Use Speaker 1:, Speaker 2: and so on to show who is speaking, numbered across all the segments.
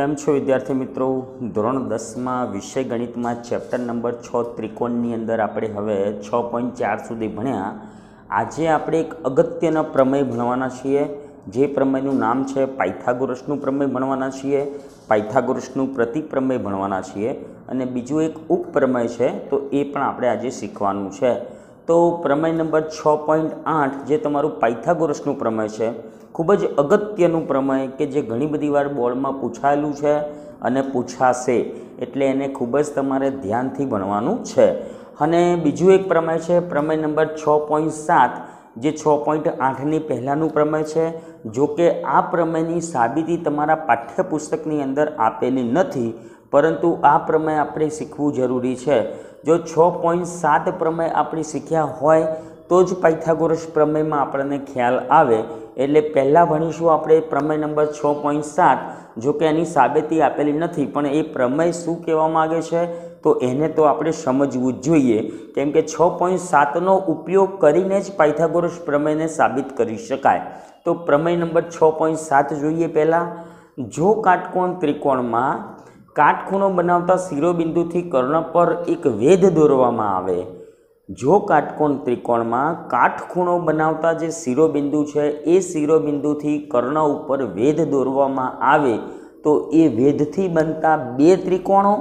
Speaker 1: કેમ છો વિદ્યાર્થી મિત્રો? ધોરણ દસમાં વિષય ગણિતમાં ચેપ્ટર નંબર છ ત્રિકોણની અંદર આપણે હવે છ પોઈન્ટ ચાર સુધી ભણ્યા. આજે આપણે એક અગત્યના પ્રમેય ભણવાના છીએ. જે પ્રમેયનું નામ છે પાયથાગોરસનું પ્રમેય ભણવાના છીએ. પાયથાગોરસનું પ્રતિક પ્રમેય ભણવાના છીએ. અને બીજું એક ઉપપ્રમેય છે, તો એ પણ આપણે આજે શીખવાનું છે. તો પ્રમેય નંબર છ પોઈન્ટ આઠ જે તમારું પાયથાગોરસનું પ્રમેય છે, ખૂબ જ અગત્યનું પ્રમેય કે જે ઘણી બધી વાર બોર્ડમાં પૂછાયેલું છે અને પૂછાશે એટલે એને ખૂબ જ તમારે ધ્યાનથી ભણવાનું છે. અને બીજું એક પ્રમેય છે, પ્રમેય નંબર છ પોઈન્ટ સાત જે છ પોઈન્ટ આઠની પહેલાંનું પ્રમેય છે, જો કે આ પ્રમેયની સાબિતી તમારા પાઠ્યપુસ્તકની અંદર આપેલી નથી, પરંતુ આ પ્રમેય આપણે શીખવું જરૂરી છે. જો છ પોઈન્ટ સાત પ્રમેય આપણે શીખ્યા હોય, તો જ પાયથાગોરસ પ્રમેયમાં આપણને ખ્યાલ આવે. એટલે પહેલાં ભણીશું આપણે પ્રમેય નંબર છ પોઈન્ટ સાત, જો કે એની સાબિતી આપેલી નથી, પણ એ પ્રમેય શું કહેવા માગે છે? તો એને તો આપણે સમજવું જ જોઈએ. કેમ કે છ પોઈન્ટ સાતનો ઉપયોગ કરીને જ પાયથાગોરસ પ્રમેયને સાબિત કરી શકાય. તો પ્રમેય નંબર છ પોઈન્ટ સાત જોઈએ પહેલાં. જો કાટકોણ ત્રિકોણમાં કાટખૂણો બનાવતા શિરોબિંદુથી કર્ણ પર એક વેધ દોરવામાં આવે. જો કાટકોણ ત્રિકોણમાં કાટખૂણો બનાવતા જે શિરોબિંદુ છે, એ શિરોબિંદુથી કર્ણ ઉપર વેધ દોરવામાં આવે તો એ વેધથી બનતા બે ત્રિકોણો,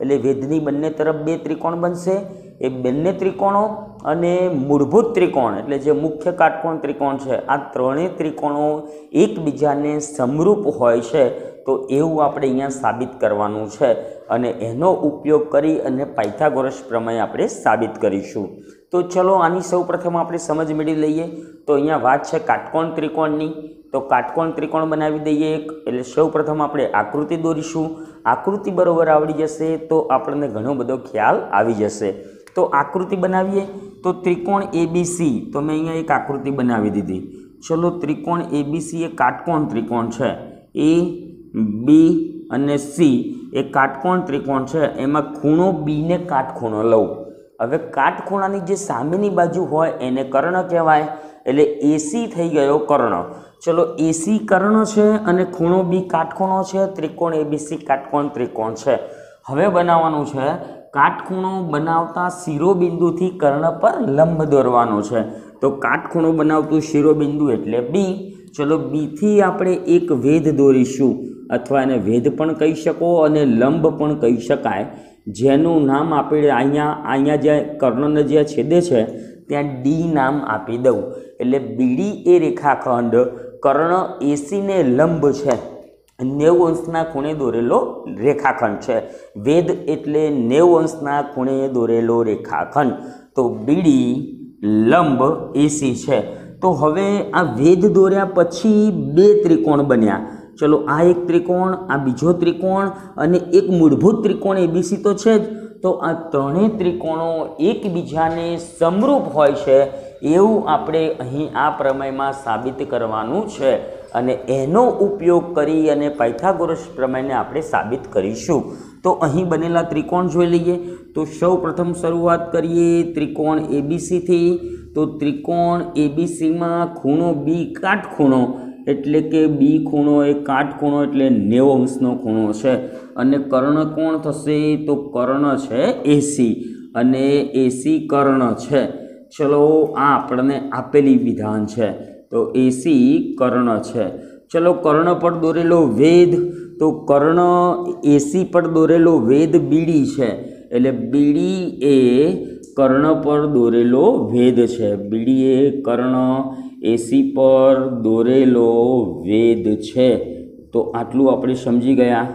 Speaker 1: એટલે વેધની બંને તરફ બે ત્રિકોણ બનશે. એ બંને ત્રિકોણો અને મૂળભૂત ત્રિકોણ, એટલે જે મુખ્ય કાટકોણ ત્રિકોણ છે, આ ત્રણેય ત્રિકોણો એકબીજાને સમરૂપ હોય છે. તો એવું આપણે અહીંયા સાબિત કરવાનું છે અને એનો ઉપયોગ કરી અને પાયથાગોરસ પ્રમેય આપણે સાબિત કરીશું. તો ચલો આની સૌપ્રથમ આપણે સમજ મેળવી લઈએ. તો અહીંયા વાત છે કાટકોણ ત્રિકોણની. તો કાટકોણ ત્રિકોણ બનાવી દઈએ એક. એટલે સૌપ્રથમ આપણે આકૃતિ દોરીશું. આકૃતિ બરોબર આવડી જશે તો આપણને ઘણો બધો ખ્યાલ આવી જશે. તો આકૃતિ બનાવીએ. તો ત્રિકોણ એબીસી. તો મેં અહીંયા એક આકૃતિ બનાવી દીધી. ચલો ત્રિકોણ એબીસી એ કાટકોણ ત્રિકોણ છે. એ બી અને સી એ કાટકોણ ત્રિકોણ છે. એમાં ખૂણો બીને કાટખૂણો લઉં. હવે કાટખૂણાની જે સામેની બાજુ હોય એને કર્ણ કહેવાય. એટલે એસી થઈ ગયો કર્ણ. ચલો એસી કર્ણ છે અને ખૂણો બી કાટખૂણો છે. ત્રિકોણ એબીસી કાટકોણ ત્રિકોણ છે. હવે બનાવવાનું છે, કાટખૂણો બનાવતા શિરોબિંદુથી કર્ણ પર લંબ દોરવાનો છે. તો કાટખૂણો બનાવતું શિરોબિંદુ એટલે બી ચલો બીથી આપણે એક વેધ દોરીશું. અથવા એને વેધ પણ કહી શકો અને લંબ પણ કહી શકાય. જેનું નામ આપણે અહીંયા અહીંયા જે કર્ણને જે છેદે છે, ત્યાં ડી નામ આપી દઉં. એટલે બીડી એ રેખાખંડ, કર્ણ એસીને લંબ છે. નેવ અંશના ખૂણે દોરેલો રેખાખંડ છે. વેદ એટલે નેવ અંશના ખૂણે દોરેલો રેખાખંડ. તો બીડી લંબ એસી છે. તો હવે આ વેદ દોર્યા પછી બે ત્રિકોણ બન્યા. ચલો આ એક ત્રિકોણ, આ બીજો ત્રિકોણ અને એક મૂળભૂત ત્રિકોણ એબીસી તો છે જ. તો આ ત્રણેય ત્રિકોણો એકબીજાને સમરૂપ હોય છે એવું આપણે અહીં આ પ્રમેયમાં સાબિત કરવાનું છે. અને એનો ઉપયોગ કરી અને પાયથાગોરસ પ્રમેયને આપણે સાબિત કરીશું. તો અહીં બનેલા ત્રિકોણ જોઈ લઈએ. તો સૌ પ્રથમ શરૂઆત કરીએ ત્રિકોણ એબીસીથી તો ત્રિકોણ એબીસીમાં ખૂણો બી કાટખૂણો. એટલે કે બી ખૂણો એ કાટખૂણો એટલે નેવો અંશનો ખૂણો છે. અને કર્ણ કોણ થશે? તો કર્ણ છે એસી અને એસી કર્ણ છે. ચલો, આ આપણને આપેલી વિધાન છે. તો એસી કર્ણ છે. ચલો, કર્ણ પર દોરેલો વેદ તો કર્ણ એસી પર દોરેલો વેદ બીડી છે. એટલે બીડી એ કર્ણ પર દોરેલો વેદ છે. બીડી એ કર્ણ એસી પર દોરેલો વેદ છે. તો આટલું આપણે સમજી ગયા.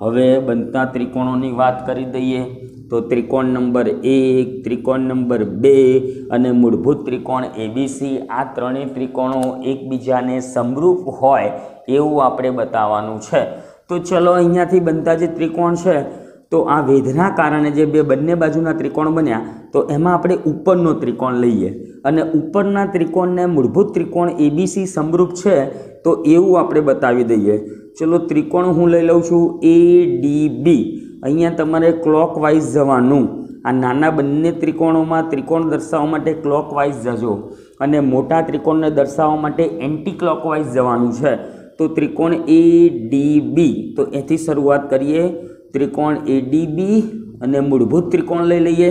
Speaker 1: હવે બનતા ત્રિકોણોની વાત કરી દઈએ. તો ત્રિકોણ નંબર એક, ત્રિકોણ નંબર બે અને મૂળભૂત ત્રિકોણ એબીસી આ ત્રણેય ત્રિકોણો એકબીજાને સમરૂપ હોય એવું આપણે બતાવવાનું છે. તો ચલો અહીંયાથી બનતા જે ત્રિકોણ છે તો આ વેધના કારણે જે બે બંને બાજુના ત્રિકોણ બન્યા, તો એમાં આપણે ઉપરનો ત્રિકોણ લઈએ. અને ઉપરના ત્રિકોણને મૂળભૂત ત્રિકોણ એબીસી સમરૂપ છે, તો એવું આપણે બતાવી દઈએ. ચલો ત્રિકોણ હું લઈ લઉં છું એ ડી બી અહીંયા તમારે ક્લોકવાઇઝ જવાનું. આ નાના બંને ત્રિકોણોમાં ત્રિકોણ દર્શાવવા માટે ક્લોકવાઇઝ જજો. અને મોટા ત્રિકોણને દર્શાવવા માટે એન્ટી ક્લોકવાઇઝ જવાનું છે. તો ત્રિકોણ એ ડી બી તો એથી શરૂઆત કરીએ. ત્રિકોણ એ ડી બી અને મૂળભૂત ત્રિકોણ લઈ લઈએ.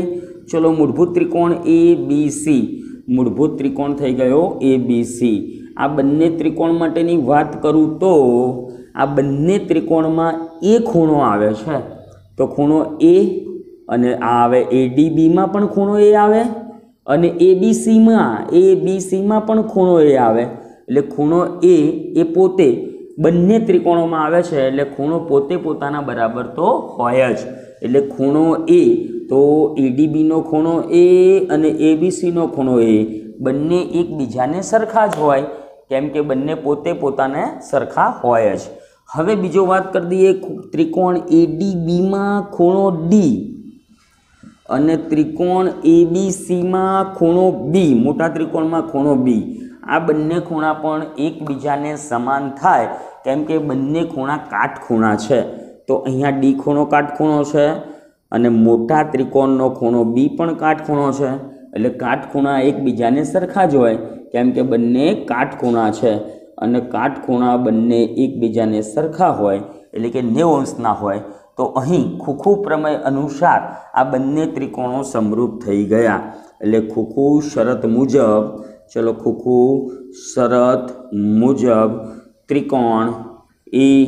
Speaker 1: ચલો મૂળભૂત ત્રિકોણ એ બી સી મૂળભૂત ત્રિકોણ થઈ ગયો એ બી સી આ બંને ત્રિકોણ માટેની વાત કરું તો આ બંને ત્રિકોણમાં એ ખૂણો આવે છે. તો ખૂણો એ અને આ આવે એ ડી બીમાં પણ ખૂણો એ આવે અને એ બી સીમાં એ બી સીમાં પણ ખૂણો એ આવે. એટલે ખૂણો એ એ પોતે બંને ત્રિકોણોમાં આવે છે, એટલે ખૂણો પોતે પોતાના બરાબર તો હોય જ. એટલે ખૂણો એ, તો એડીબીનો ખૂણો એ અને એબીસીનો ખૂણો એ બંને એકબીજાને સરખા જ હોય, કેમ કે બંને પોતે પોતાને સરખા હોય જ. હવે બીજો વાત કરી દઈએ ત્રિકોણ એડીબીમાં ખૂણો ડી અને ત્રિકોણ એબીસીમાં ખૂણો બી મોટા ત્રિકોણમાં ખૂણો બી આ બંને ખૂણા પણ એકબીજાને સમાન થાય, કેમ કે બંને ખૂણા કાટખૂણા છે. તો અહીંયા ડી ખૂણો કાટખૂણો છે અને મોટા ત્રિકોણનો ખૂણો બી પણ કાટખૂણો છે. એટલે કાટખૂણા એકબીજાને સરખા જ હોય, કેમ કે બંને કાટખૂણા છે અને કાટખૂણા બંને એકબીજાને સરખા હોય, એટલે કે નેવંશના હોય. તો અહીં ખૂખું પ્રમેય અનુસાર આ બંને ત્રિકોણો સમરૂપ થઈ ગયા. એટલે ખૂખું શરત મુજબ ચલો ખુખુ, શરત, મુજબ, ત્રિકોણ, એ,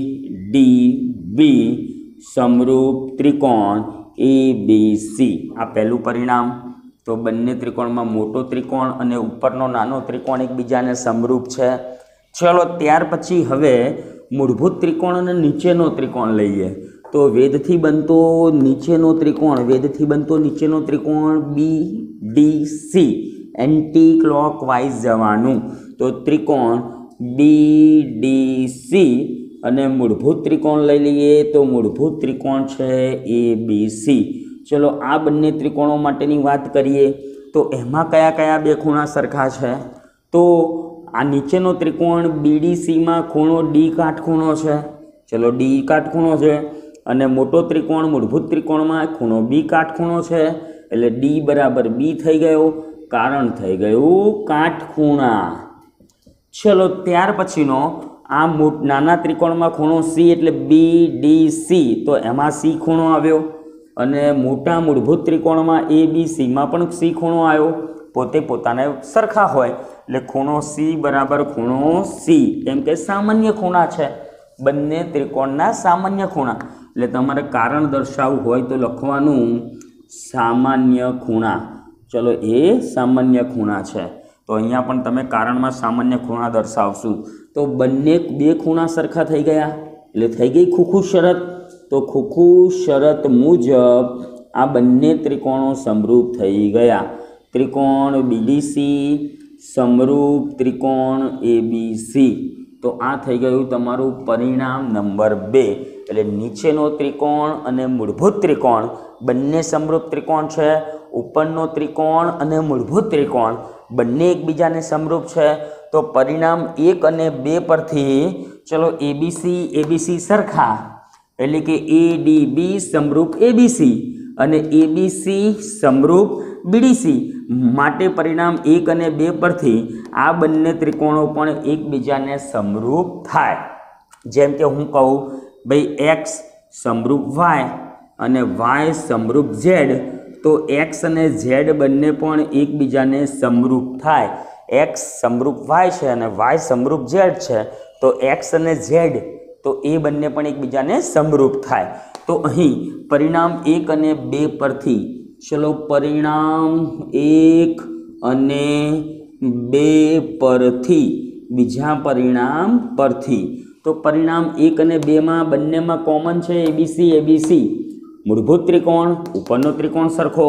Speaker 1: ડી, બી, સમરૂપ, ત્રિકોણ, એ, બી, સી. આ પહેલું પરિણામ. તો બંને ત્રિકોણમાં મોટો ત્રિકોણ અને ઉપરનો નાનો ત્રિકોણ એકબીજાને સમરૂપ છે. ચલો ત્યાર પછી હવે મૂળભૂત ત્રિકોણ અને નીચેનો ત્રિકોણ લઈએ. તો વેદથી બનતો નીચેનો ત્રિકોણ, વેદથી બનતો નીચેનો ત્રિકોણ, B, D, C. Anticlockwise જવાનું. તો ત્રિકોણ બી ડી સી અને મૂળભૂત ત્રિકોણ લઈ લઈએ તો મૂળભૂત ત્રિકોણ છે એ બી સી ચલો આ બંને ત્રિકોણો માટેની વાત કરીએ. તો એમાં કયા કયા બે ખૂણા સરખા છે? તો આ નીચેનો ત્રિકોણ બીડીસીમાં ખૂણો ડી કાટખૂણો છે. ચલો ડી કાટખૂણો છે. અને મોટો ત્રિકોણ મૂળભૂત ત્રિકોણમાં ખૂણો બી કાટખૂણો છે. એટલે ડી બરાબર બી થઈ ગયો. કારણ થઈ ગયું કાટખૂણા. ચલો ત્યાર પછીનો, આ નાના ત્રિકોણમાં ખૂણો સી એટલે બી ડી સી, તો એમાં સી ખૂણો આવ્યો અને મોટા મૂળભૂત ત્રિકોણમાં એ બી સીમાં પણ સી ખૂણો આવ્યો. પોતે પોતાને સરખા હોય, એટલે ખૂણો સી બરાબર ખૂણો સી. કેમ કે સામાન્ય ખૂણા છે. બંને ત્રિકોણના સામાન્ય ખૂણા. એટલે તમારે કારણ દર્શાવવું હોય તો લખવાનું સામાન્ય ખૂણા. ચલો એ સામાન્ય ખૂણા છે. તો અહીંયા પણ તમે કારણમાં સામાન્ય ખૂણા દર્શાવશું. તો બંને બે ખૂણા સરખા થઈ ગયા. એટલે થઈ ગઈ ખૂખું શરત. તો ખૂખું શરત મુજબ આ બંને ત્રિકોણો સમરૂપ થઈ ગયા. ત્રિકોણ બીડીસી સમરૂપ ત્રિકોણ એબીસી તો આ થઈ ગયું તમારું પરિણામ નંબર બે. એટલે નીચેનો ત્રિકોણ અને મૂળભૂત ત્રિકોણ બંને સમરૂપ ત્રિકોણ છે. ઉપરનો ત્રિકોણ અને મૂળભૂત ત્રિકોણ બંને એકબીજાને સમરૂપ છે. તો પરિણામ એક અને બે પરથી ચલો એબીસી એબીસી સરખા. એટલે કે એ ડી બી સમરૂપ એબીસી અને એબીસી સમરૂપ બીડીસી માટે પરિણામ એક અને બે પરથી આ બંને ત્રિકોણો પણ એકબીજાને સમરૂપ થાય. જેમ કે હું કહું, ભાઈ એક્સ સમરૂપ વાય અને વાય સમરૂપ ઝેડ તો એક્સ અને ઝેડ બંને પણ એકબીજાને સમરૂપ થાય. એક્સ સમરૂપ વાય છે અને વાય સમરૂપ ઝેડ છે. તો એક્સ અને ઝેડ તો એ બંને પણ એકબીજાને સમરૂપ થાય. તો અહીં પરિણામ એક અને બે પરથી. ચલો પરિણામ એક અને બે પરથી. બીજા પરિણામ પરથી. તો પરિણામ એક અને બેમાં બંનેમાં કોમન છે એબીસી એબીસી મૂળભૂત ત્રિકોણ, ઉપરનો ત્રિકોણ સરખો,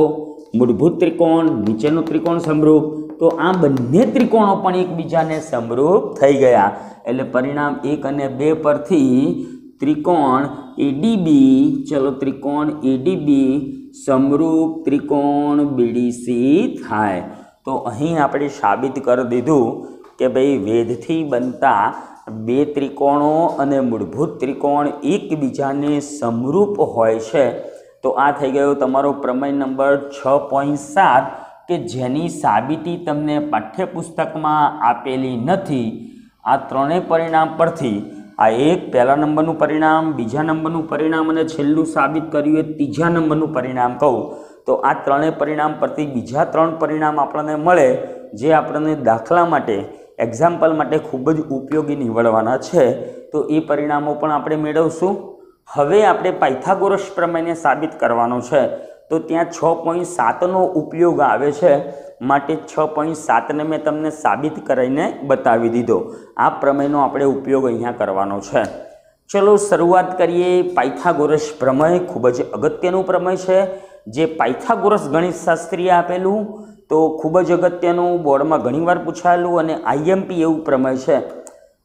Speaker 1: મૂળભૂત ત્રિકોણ, નીચેનો ત્રિકોણ સમરૂપ. તો આ બંને ત્રિકોણો પણ એકબીજાને સમરૂપ થઈ ગયા. એટલે પરિણામ એક અને બે પરથી ત્રિકોણ એડીબી ચલો ત્રિકોણ એડીબી સમરૂપ ત્રિકોણ બીડીસી થાય. તો અહીં આપણે સાબિત કરી દીધું કે ભાઈ વેદથી બનતા બે ત્રિકોણો અને મૂળભૂત ત્રિકોણ એકબીજાને સમરૂપ હોય છે. તો આ થઈ ગયો તમારો પ્રમેય નંબર છ પોઈન્ટ સાત કે જેની સાબિતી તમને પાઠ્યપુસ્તકમાં આપેલી નથી. આ ત્રણેય પરિણામ પરથી આ એક પહેલા નંબરનું પરિણામ, બીજા નંબરનું પરિણામ અને છેલ્લું સાબિત કર્યું એ ત્રીજા નંબરનું પરિણામ કહું. તો આ ત્રણેય પરિણામ પરથી બીજા ત્રણ પરિણામ આપણને મળે જે આપણને દાખલા માટે એક્ઝામ્પલ માટે ખૂબ જ ઉપયોગી નીવડવાના છે. તો એ પરિણામો પણ આપણે મેળવશું. હવે આપણે પાયથાગોરસ પ્રમેયને સાબિત કરવાનો છે, તો ત્યાં છ પોઈન્ટ સાતનો ઉપયોગ આવે છે. માટે છ પોઈન્ટ સાતને મેં તમને સાબિત કરીને બતાવી દીધો. આ પ્રમેયનો આપણે ઉપયોગ અહીંયા કરવાનો છે. ચલો શરૂઆત કરીએ પાયથાગોરસ પ્રમેય. ખૂબ જ અગત્યનું પ્રમેય છે. જે પાયથાગોરસ ગણિતશાસ્ત્રીએ આપેલું, તો ખૂબ જ અગત્યનું, બોર્ડમાં ઘણીવાર પૂછાયેલું અને આઈએમપી એવું પ્રમેય છે.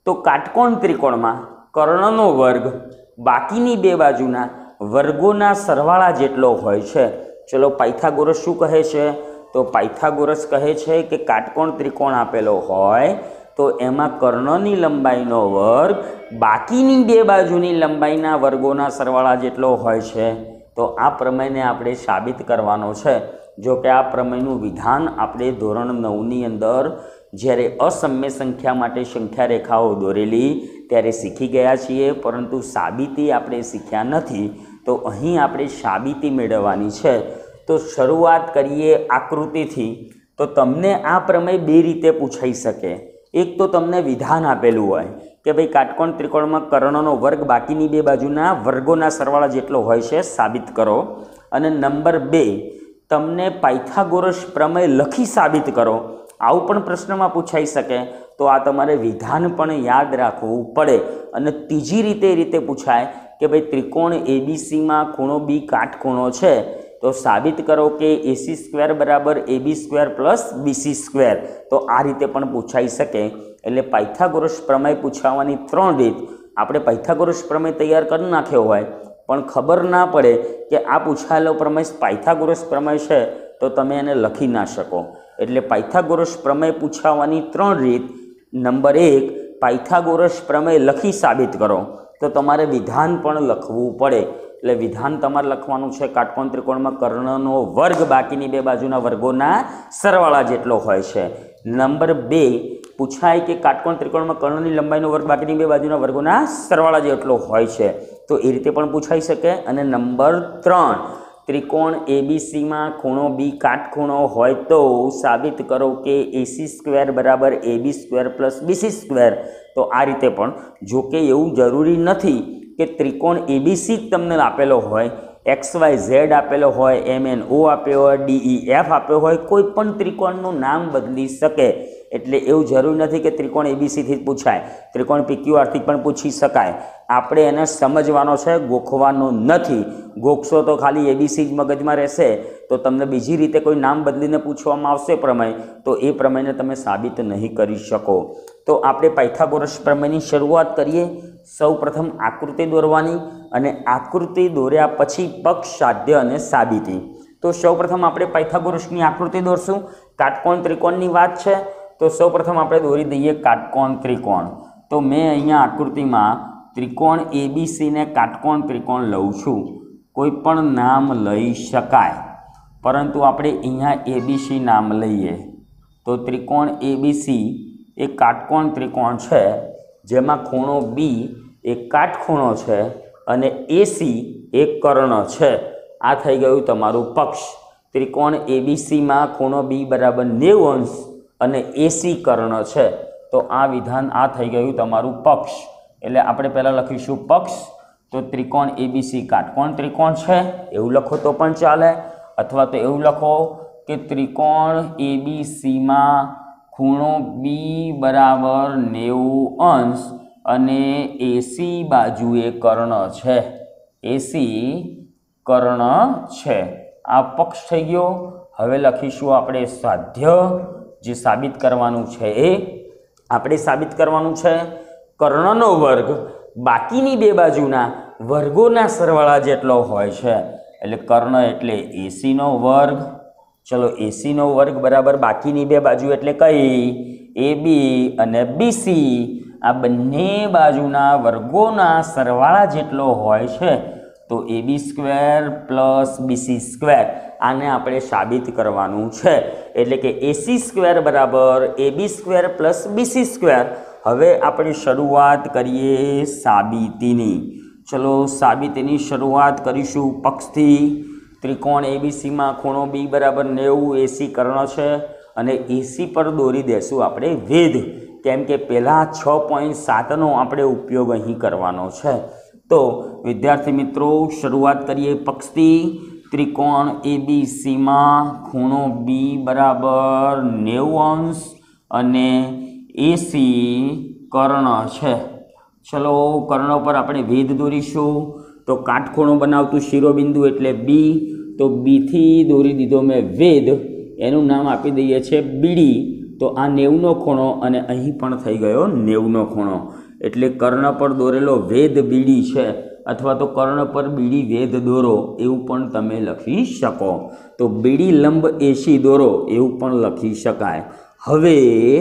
Speaker 1: તો કાટકોણ ત્રિકોણમાં કર્ણનો વર્ગ બાકીની બે બાજુના વર્ગોના સરવાળા જેટલો હોય છે. ચલો પાયથાગોરસ શું કહે છે? તો પાયથાગોરસ કહે છે કે કાટકોણ ત્રિકોણ આપેલો હોય તો એમાં કર્ણની લંબાઈનો વર્ગ બાકીની બે બાજુની લંબાઈના વર્ગોના સરવાળા જેટલો હોય છે. તો આ પ્રમેયને આપણે સાબિત કરવાનો છે. જો કે આ પ્રમેયનું વિધાન આપણે ધોરણ નવની અંદર જ્યારે અસમ્ય સંખ્યા માટે સંખ્યા રેખાઓ દોરેલી ત્યારે શીખી ગયા છીએ, પરંતુ સાબિતી આપણે શીખ્યા નથી, તો અહીં આપણે સાબિતી મેળવવાની છે. તો શરૂઆત કરીએ આકૃતિથી. તો તમને આ પ્રમેય બે રીતે પૂછાઈ શકે. એક તો તમને વિધાન આપેલું હોય કે ભાઈ કાટકોણ ત્રિકોણમાં કર્ણનો વર્ગ બાકીની બે બાજુના વર્ગોના સરવાળા જેટલો હોય છે, સાબિત કરો. અને નંબર બે, તમને પાયથાગોરસ પ્રમેય લખી સાબિત કરો. આવું પણ પ્રશ્નમાં પૂછાઈ શકે. તો આ તમારે વિધાન પણ યાદ રાખવું પડે. અને ત્રીજી રીતે રીતે પૂછાય કે ભાઈ ત્રિકોણ એબીસીમાં ખૂણો બી કાટખૂણો છે, તો સાબિત કરો કે એસી સ્ક્વેર બરાબર AB square plus BC square તો આ રીતે પણ પૂછાઈ શકે. એટલે પાયથાગોરસ પ્રમેય પૂછાવાની ત્રણ રીત આપણે પાયથાગોરસ પ્રમેય તૈયાર કરી નાખ્યો હોય. પણ ખબર ના પડે કે આ પૂછાયેલો પ્રમેય પાયથાગોરસ પ્રમેય છે, તો તમે એને લખી ના શકો. એટલે પાયથાગોરસ પ્રમેય પૂછાવાની ત્રણ રીત નંબર એક, પાયથાગોરસ પ્રમેય લખી સાબિત કરો. તો તમારે વિધાન પણ લખવું પડે. એટલે વિધાન તમારે લખવાનું છે કાટકોણ ત્રિકોણમાં કર્ણનો વર્ગ, બાકીની બે બાજુના વર્ગોના સરવાળા જેટલો હોય છે. નંબર બે, પૂછાય કે કાટકોણ ત્રિકોણમાં કર્ણની લંબાઈનો વર્ગ, બાકીની બે બાજુના વર્ગોના સરવાળા જેટલો હોય છે. તો એ રીતે પણ પૂછાઈ શકે. અને નંબર ત્રણ ત્રિકોણ એબીસીમાં ખૂણો બી કાટખૂણો હોય તો સાબિત કરો કે એસી સ્ક્વેર બરાબર AB square plus BC square. તો આ રીતે પણ જો કે એવું જરૂરી નથી કે ત્રિકોણ એબીસી જ તમને આપેલો હોય, એક્સ વાય ઝેડ આપેલો હોય, એમ એન ઓ આપ્યો હોય ડીઈ એફ આપ્યો હોય, કોઈ પણ ત્રિકોણનું નામ બદલી શકે. એટલે એવું જરૂરી નથી કે ત્રિકોણ એબીસીથી જ પૂછાય. ત્રિકોણ પીક્યુઆરથી પણ પૂછી શકાય. આપણે એને સમજવાનો છે, ગોખવાનો નથી. ગોખશો તો ખાલી એબીસી જ મગજમાં રહેશે. તો તમને બીજી રીતે કોઈ નામ બદલીને પૂછવામાં આવશે પ્રમેય, તો એ પ્રમેયને તમે સાબિત નહીં કરી શકો. તો આપણે પાયથાગોરસ પ્રમેયની શરૂઆત કરીએ. સૌ પ્રથમ આકૃતિ દોરવાની અને આકૃતિ દોર્યા પછી પક્ષ સાધ્ય અને સાબિતી. તો સૌ પ્રથમ આપણે પાયથાગોરસની આકૃતિ દોરશું. કાટકોણ ત્રિકોણની વાત છે. તો સૌ પ્રથમ આપણે દોરી દઈએ કાટકોણ ત્રિકોણ. તો મેં અહીંયા આકૃતિમાં ત્રિકોણ એબીસીને કાટકોણ ત્રિકોણ લઉં છું. કોઈ પણ નામ લઈ શકાય. પરંતુ આપણે અહીંયા એબીસી નામ લઈએ. તો ત્રિકોણ એબીસી એ કાટકોણ ત્રિકોણ છે. જેમાં ખૂણો બી એ કાટખૂણો છે અને એસી એ કર્ણ છે. આ થઈ ગયું તમારું પક્ષ. ત્રિકોણ એબીસીમાં ખૂણો બી બરાબર નેવું અંશ અને એસી કર્ણ છે, તો આ વિધાન આ થઈ ગયું તમારું પક્ષ. એટલે આપણે પહેલાં લખીશું પક્ષ, તો ત્રિકોણ એબીસી કાટકોણ ત્રિકોણ છે? એવું લખો તો પણ ચાલે. અથવા તો એવું લખો કે ત્રિકોણ એબીસીમાં ખૂણો બી બરાબર નેવું અંશ અને એસી બાજુએ કર્ણ છે. એસી કર્ણ છે. આ પક્ષ થઈ ગયો. હવે લખીશું આપણે સાધ્ય. જે સાબિત કરવાનું છે એ આપણે સાબિત કરવાનું છે. કર્ણનો વર્ગ બાકીની બે બાજુના વર્ગોના સરવાળા જેટલો હોય છે. એટલે કર્ણ એટલે એસીનો વર્ગ. ચલો એસીનો વર્ગ બરાબર બાકીની બે બાજુ એટલે કઈ? એ બી અને બીસી આ બંને બાજુના વર્ગોના સરવાળા જેટલો હોય છે. તો A B square plus BC square. આને આપણે સાબિત કરવાનું છે. એટલે કે એસી સ્ક્વેર બરાબર A B square plus BC square. હવે આપણે શરૂઆત કરીએ સાબિતીની. ચલો સાબિતીની શરૂઆત કરીશું પક્ષથી. ત્રિકોણ એબીસીમાં ખૂણો બી બરાબર નેવું એસી કર્ણ છે. અને એસી પર દોરી દેશું આપણે વેધ. કેમ કે પહેલાં છ પોઈન્ટ સાતનો આપણે ઉપયોગ અહીં કરવાનો છે. તો વિદ્યાર્થી મિત્રો, શરૂઆત કરીએ પક્ષથી. ત્રિકોણ એબીસીમાં ખૂણો બી બરાબર નેવું અંશ અને એસી કર્ણ છે. ચલો, કર્ણ પર આપણે વેધ દોરીશું. તો કાટખૂણો બનાવતું શિરોબિંદુ એટલે બી તો બીથી દોરી દીધો મેં વેદ. એનું નામ આપી દઈએ છે બીડી. તો આ નેવનો ખૂણો અને અહીં પણ થઈ ગયો નેવનો ખૂણો. એટલે કર્ણ પર દોરેલો વેદ બીડી છે, અથવા તો કર્ણ પર બીડી વેદ દોરો, એવું પણ તમે લખી શકો. તો બીડી લંબ એસી દોરો, એવું પણ લખી શકાય. હવે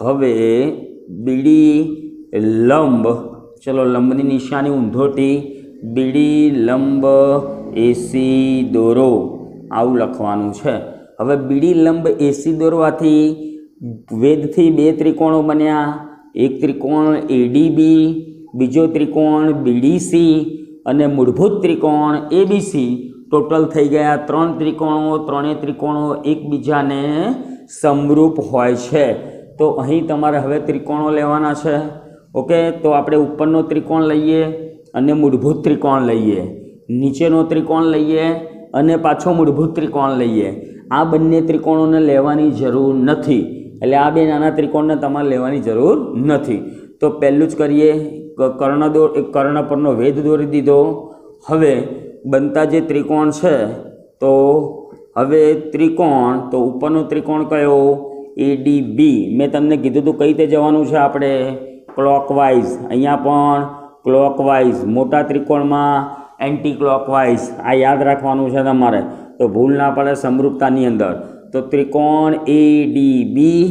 Speaker 1: હવે બીડી લંબ, ચલો લંબની નિશાની ઊંધોટી. બીડી લંબ એસી દોરો, આવું લખવાનું છે. હવે બીડી લંબ એસી દોરવાથી વેદથી બે ત્રિકોણો બન્યા. એક ત્રિકોણ એડીબી બીજો ત્રિકોણ બીડીસી અને મૂળભૂત ત્રિકોણ એબીસી ટોટલ થઈ ગયા ત્રણ ત્રિકોણો, ત્રણેય ત્રિકોણો એકબીજાને સમરૂપ હોય છે. તો અહીં તમારે હવે ત્રિકોણો લેવાના છે. ઓકે, તો આપણે ઉપરનો ત્રિકોણ લઈએ અને મૂળભૂત ત્રિકોણ લઈએ. નીચેનો ત્રિકોણ લઈએ અને પાછો મૂળભૂત ત્રિકોણ લઈએ. આ બંને ત્રિકોણોને લેવાની જરૂર નથી. એટલે આ બે નાના ત્રિકોણને તમારે લેવાની જરૂર નથી. તો પહેલું જ કરીએ કર્ણ દો કર્ણ પરનો વેદ દોરી દીધો. હવે બનતા જે ત્રિકોણ છે, તો હવે ત્રિકોણ, તો ઉપરનો ત્રિકોણ કયો? એ ડી બી મેં તમને કીધું હતું કઈ રીતે જવાનું છે આપણે? ક્લોકવાઇઝ અહીંયા પણ ક્લોકવાઇઝ મોટા ત્રિકોણમાં એન્ટી ક્લોકવાઇઝ આ યાદ રાખવાનું છે તમારે. તો ભૂલ ના પડે સમરૂપતાની અંદર. તો ત્રિકોણ એ ડી બી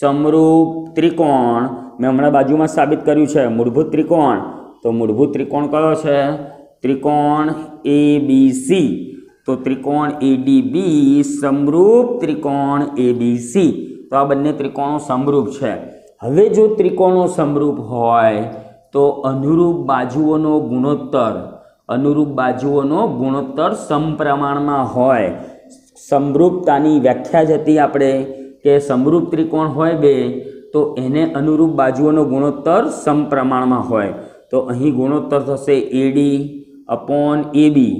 Speaker 1: સમરૂપ ત્રિકોણ. મેં હમણાં બાજુમાં સાબિત કર્યું છે, મૂળભૂત ત્રિકોણ. તો મૂળભૂત ત્રિકોણ કયો છે? ત્રિકોણ એ બી સી તો ત્રિકોણ એ ડી બી સમરૂપ ત્રિકોણ એ બી સી તો આ બંને ત્રિકોણો સમરૂપ છે. હવે જો ત્રિકોણો સમરૂપ હોય, તો અનુરૂપ બાજુઓનો ગુણોત્તર, અનુરૂપ બાજુઓનો ગુણોત્તર સમપ્રમાણમાં હોય. સમરૂપતાની વ્યાખ્યા જ હતી આપણે, કે સમરૂપ ત્રિકોણ હોય બે, તો એને અનુરૂપ બાજુઓનો ગુણોત્તર સમપ્રમાણમાં હોય. તો અહીં ગુણોત્તર થશે AD upon AB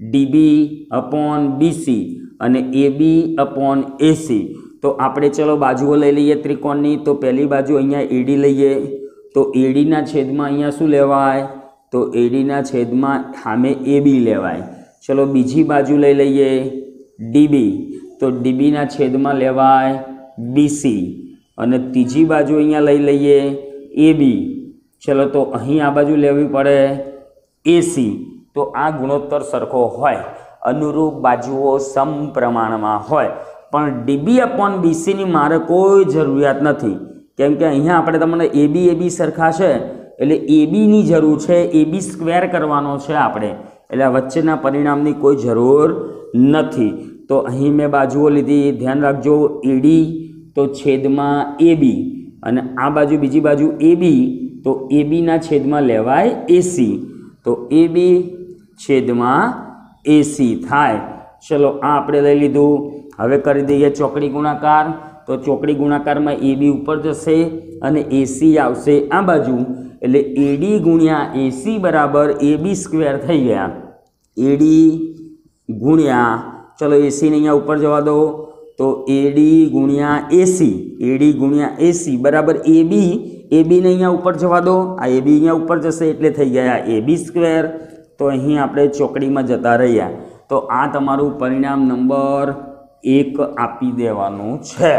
Speaker 1: DB upon BC અને એબી અપોન એસી તો આપણે ચલો બાજુઓ લઈ લઈએ ત્રિકોણની, તો પહેલી બાજુ અહીંયા એડી લઈએ. તો એડીના છેદમાં અહીંયા શું લેવાય? તો એડીના છેદમાં સામે એબી લેવાય. ચલો બીજી બાજુ લઈ લઈએ. ડીબી. તો ડીબીના છેદમાં લેવાય બીસી. અને ત્રીજી બાજુ અહીંયા લઈ લઈએ એબી. ચલો તો અહીં આ બાજુ લેવી પડે એસી. તો આ ગુણોત્તર સરખો હોય. અનુરૂપ બાજુઓ સમપ્રમાણમાં હોય. પણ ડીબી અપોન બીસીની મારે કોઈ જરૂરિયાત નથી. કેમ કે અહીંયા આપણે તમને એબી એબી સરખા છે. એટલે એબીની જરૂર છે, એબી સ્ક્વેર કરવાનો છે આપણે. એટલે વચ્ચેના પરિણામની કોઈ જરૂર નથી. તો અહીં મેં બાજુઓ લીધી, ધ્યાન રાખજો એડી તો છેદમાં એબી અને આ બાજુ, બીજી બાજુ એબી તો એબીના છેદમાં લેવાય એસી તો એબી છેદમાં એસી થાય. ચલો, આ આપણે લઈ લીધું. હવે કરી દઈએ ચોકડી ગુણાકાર. તો ચોકડી ગુણાકારમાં એબી ઉપર જશે અને એસી આવશે આ બાજુ. એટલે એડી ગુણ્યા એસી બરાબર એબી સ્ક્વેર થઈ ગયા. એડી ગુણ્યા ચલો એસીને અહીંયા ઉપર જવા દો. તો એડી ગુણ્યા એસી એડી ગુણ્યા એસી બરાબર એબી એબીને અહીંયા ઉપર જવા દો. આ એબી અહીંયા ઉપર જશે એટલે થઈ ગયા એબી સ્ક્વેર તો અહીં આપણે ચોકડીમાં જતા રહ્યા. તો આ તમારું પરિણામ નંબર એક આપી દેવાનું છે.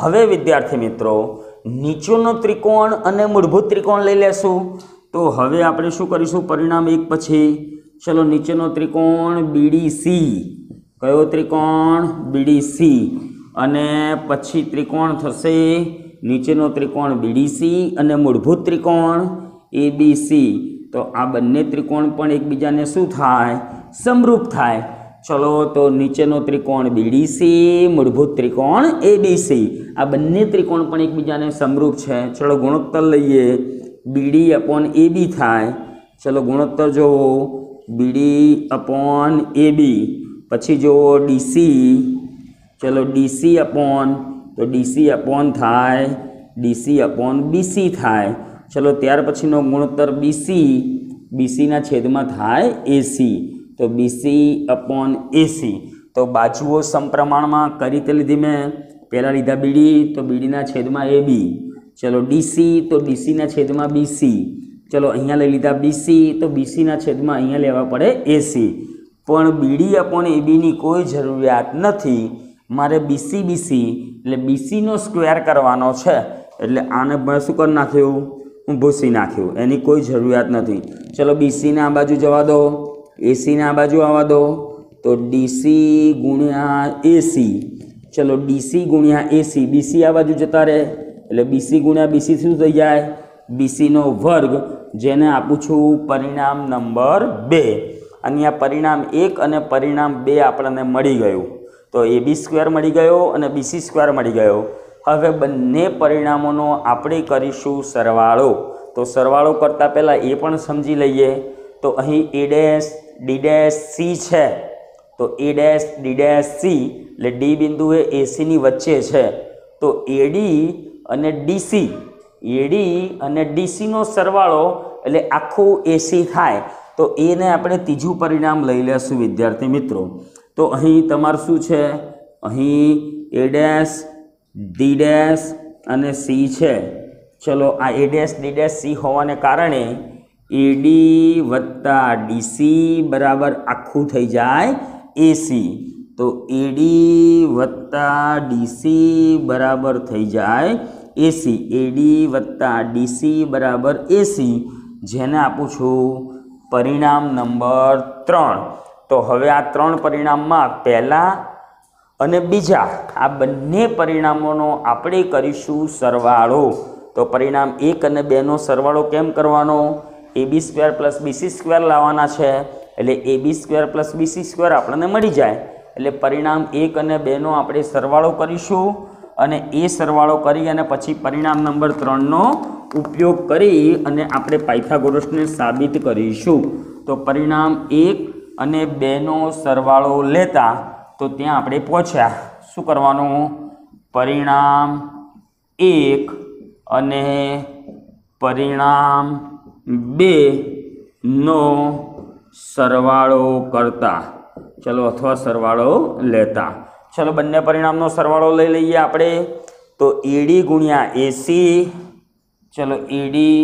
Speaker 1: હવે વિદ્યાર્થી મિત્રો, નીચેનો ત્રિકોણ અને મૂળભૂત ત્રિકોણ લઈ લેશું. તો હવે આપણે શું કરીશું? પરિણામ એક પછી. ચલો નીચેનો ત્રિકોણ બીડીસી કયો ત્રિકોણ? બીડીસી અને પછી ત્રિકોણ થશે નીચેનો ત્રિકોણ બીડીસી અને મૂળભૂત ત્રિકોણ એબીસી તો આ બંને ત્રિકોણ પણ એકબીજાને શું થાય? સમરૂપ થાય. ચલો તો નીચેનો ત્રિકોણ બીડીસી મૂળભૂત ત્રિકોણ એબીસી આ બંને ત્રિકોણ પણ એકબીજાને સમરૂપ છે. ચલો ગુણોત્તર લઈએ. બીડી અપોન એબી થાય. ચલો ગુણોત્તર જુઓ બીડી અપોન એબી પછી જો ડીસી ચલો ડીસી અપોન તો ડીસી અપોન થાય ડીસી અપોન બીસી થાય. ચલો ત્યાર પછીનો ગુણોત્તર બીસી બીસીના છેદમાં થાય એસી તો બીસી અપોન એસી તો બાજુઓ સમપ્રમાણમાં કઈ રીતે લીધી મેં? પહેલાં લીધા બીડી તો બીડીના છેદમાં એ બી ચલો ડીસી તો ડીસીના છેદમાં બીસી ચલો અહીંયા લઈ લીધા બીસી તો બીસીના છેદમાં અહીંયા લેવા પડે એસી પણ બીડી અપોન એબીની કોઈ જરૂરિયાત નથી. મારે બીસી બીસી, એટલે બીસીનો સ્ક્વેર કરવાનો છે. એટલે આને મેં શું કરી નાખ્યું? ભૂસી નાખ્યું. એની કોઈ જરૂરિયાત નથી. ચલો બીસીને આ બાજુ જવા દો. એસીને આ બાજુ આવવા દો. તો ડીસી ગુણ્યા એસી. ચલો ડીસી ગુણ્યા એસી. બીસી આ બાજુ જતા રહે. એટલે બીસી ગુણ્યા બીસી શું થઈ જાય? બીસીનો વર્ગ, જેને આપું છું પરિણામ નંબર બે. અહીંયા પરિણામ એક અને પરિણામ બે આપણને મળી ગયું. તો એ બી સ્ક્વેર મળી ગયો અને બીસી સ્ક્વેર મળી ગયો. હવે બંને પરિણામોનો આપણે કરીશું સરવાળો. તો સરવાળો કરતાં પહેલાં એ પણ સમજી લઈએ. તો અહીં A dash, D dash, C છે. તો A dash, D dash, C એટલે ડી બિંદુ એ એસીની વચ્ચે છે. તો એડી અને ડીસી એડી અને ડીસીનો સરવાળો એટલે આખું એસી થાય. તો એને આપણે ત્રીજું પરિણામ લઈ લેશું, વિદ્યાર્થી મિત્રો. તો અહીં તમારું શું છે? અહીં એ ડેશ ડી ડેશ અને સી છે. ચલો, આ A dash D dash C હોવાને કારણે એડી વત્તા ડીસી બરાબર આખું થઈ જાય એસી તો એડી વત્તા ડીસી બરાબર થઈ જાય એસી એડી વત્તા ડીસી બરાબર એસી જેને આપું છું પરિણામ નંબર ત્રણ. તો હવે આ ત્રણ પરિણામમાં પહેલાં અને બીજા આ બંને પરિણામોનો આપણે કરીશું સરવાળો. તો પરિણામ એક અને બેનો સરવાળો કેમ કરવાનો? A B square plus BC square લાવવાના છે. એટલે A B square plus BC square આપણને મળી જાય. એટલે પરિણામ એક અને બેનો આપણે સરવાળો કરીશું. અને એ સરવાળો કરી અને પછી પરિણામ નંબર ત્રણનો ઉપયોગ કરી અને આપણે પાયથાગોરસને સાબિત કરીશું. તો પરિણામ એક અને બેનો સરવાળો લેતા તો ત્યાં આપણે પહોંચ્યા. શું કરવાનું? પરિણામ એક અને પરિણામ બે નો સરવાળો કરતા. ચલો અથવા સરવાળો લેતા. ચલો બંને પરિણામનો સરવાળો લઈ લઈએ આપણે. તો એડી ગુણ્યા એસી. ચલો એડી